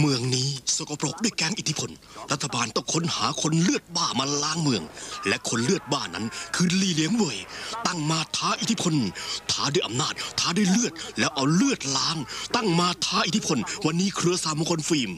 เมืองนี้สกปรกด้วยแก๊งอิทธิพล รัฐบาลต้องค้นหาคนเลือดบ้ามาล้างเมือง และคนเลือดบ้านั้น คือลีเลียงเว่ยตั้งมาท้าอิทธิพล ท้าด้วยอำนาจ ท้าด้วยเลือด แล้วเอาเลือดล้าง ตั้งมาท้าอิทธิพล วันนี้เครือสามมงคลฟิล์ม